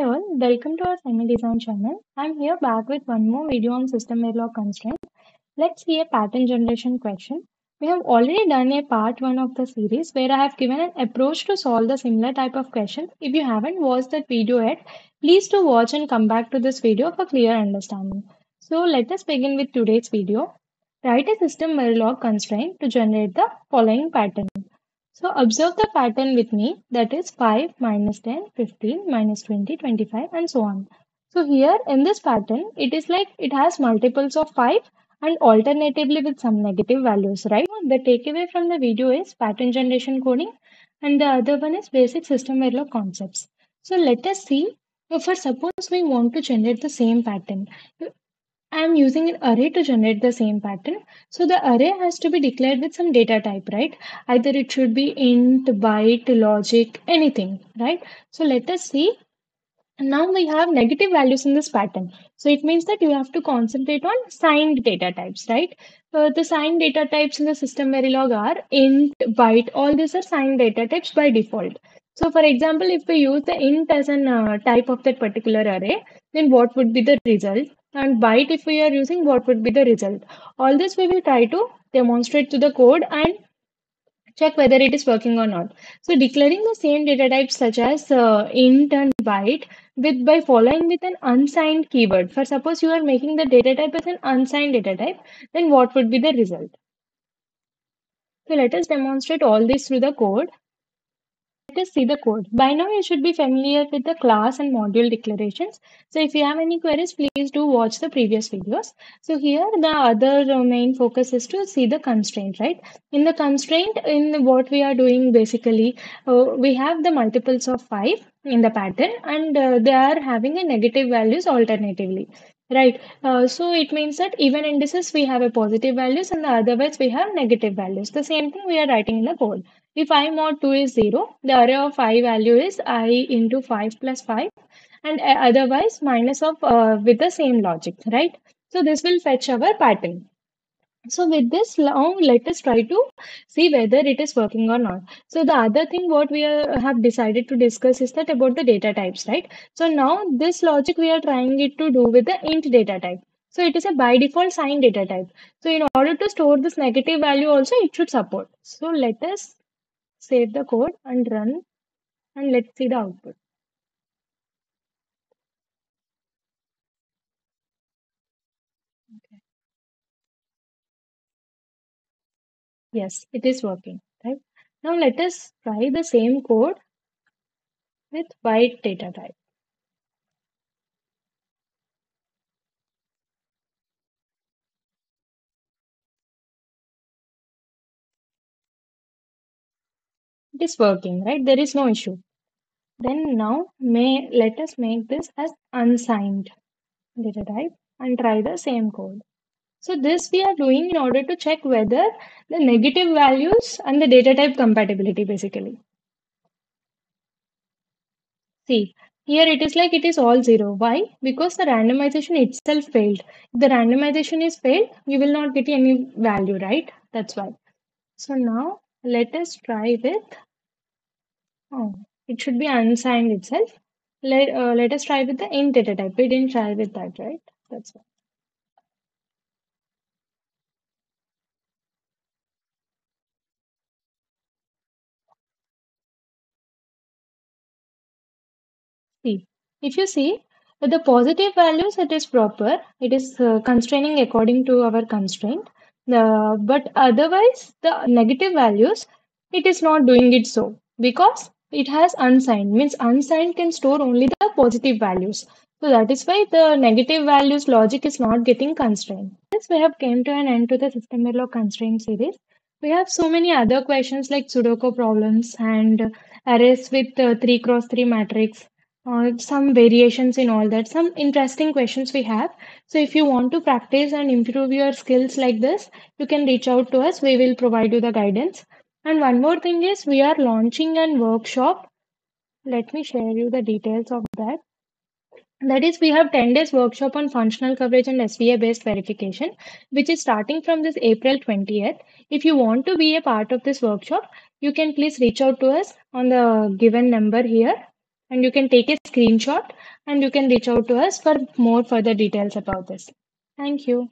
Hi all, welcome to our semi design channel. I'm here back with one more video on system Verilog constraint. Let's see a pattern generation question. We have already done a part one of the series where I have given an approach to solve the similar type of question. If you haven't watched that video yet, please do watch and come back to this video for clear understanding. So let us begin with today's video. Write a system Verilog constraint to generate the following pattern. So observe the pattern with me that is 5 minus 10, 15 minus 20, 25 and so on. So here in this pattern it is like it has multiples of 5 and alternatively with some negative values right. The takeaway from the video is pattern generation coding and the other one is basic system Verilog concepts. So let us see if for suppose we want to generate the same pattern. I am using an array to generate the same pattern. So the array has to be declared with some data type, right? Either it should be int, byte, logic, anything, right? So let us see. Now we have negative values in this pattern. So it means that you have to concentrate on signed data types, right? The signed data types in the system Verilog are int, byte, all these are signed data types by default. So for example, if we use the int as a uh, type of that particular array, then what would be the result? And byte if we are using what would be the result. All this we will try to demonstrate to the code and check whether it is working or not. So declaring the same data types such as uh, int and byte with by following with an unsigned keyword. For suppose you are making the data type as an unsigned data type, then what would be the result? So let us demonstrate all this through the code. Let us see the code. By now you should be familiar with the class and module declarations. So if you have any queries, please do watch the previous videos. So here the other main focus is to see the constraint, right? In the constraint, in what we are doing basically, uh, we have the multiples of 5 in the pattern and uh, they are having a negative values alternatively. Right. Uh, so it means that even indices we have a positive values and the otherwise we have negative values. The same thing we are writing in the code. If i mod 2 is 0, the array of i value is i into 5 plus 5 and uh, otherwise minus of uh, with the same logic, right? So this will fetch our pattern. So with this now let us try to see whether it is working or not. So the other thing what we are, have decided to discuss is that about the data types, right? So now this logic we are trying it to do with the int data type. So it is a by default signed data type. So in order to store this negative value also it should support. So let us save the code and run and let's see the output. Okay. Yes, it is working, right? Now let us try the same code with byte data type. It is working, right? There is no issue. Then now may let us make this as unsigned data type and try the same code. So this we are doing in order to check whether the negative values and the data type compatibility basically. See, here it is like it is all zero. Why? Because the randomization itself failed. If the randomization is failed, you will not get any value, right? That's why. So now let us try with, oh, it should be unsigned itself. Let, uh, let us try with the int data type. We didn't try with that, right? That's why. See, if you see with the positive values, it is proper. It is uh, constraining according to our constraint. Uh, but otherwise, the negative values, it is not doing it so because it has unsigned. Means unsigned can store only the positive values. So that is why the negative values logic is not getting constrained. Yes, we have came to an end to the system Verilog constraint series. We have so many other questions like Sudoku problems and arrays with uh, 3 cross 3 matrix uh, some variations in all that, some interesting questions we have. So if you want to practice and improve your skills like this, you can reach out to us. We will provide you the guidance. And one more thing is we are launching an workshop. Let me share you the details of that. That is, we have 10 days workshop on functional coverage and SVA based verification, which is starting from this April 20th. If you want to be a part of this workshop, you can please reach out to us on the given number here and you can take a screenshot and you can reach out to us for more further details about this. Thank you.